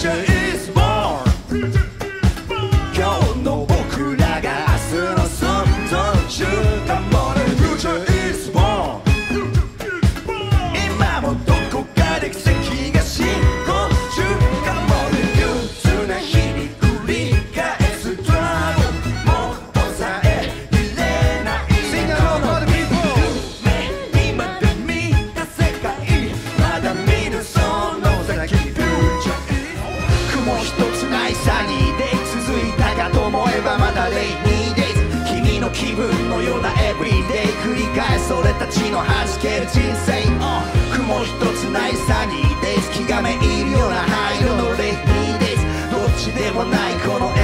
Future 一つないサニーデイ続いたかと思えばまだレイニーデイ君の気分のようなエブリデイ繰り返す俺たちの弾ける人生、uh、雲一つないサニーデイ気がめいるような灰色のレイニーデイどっちでもないこの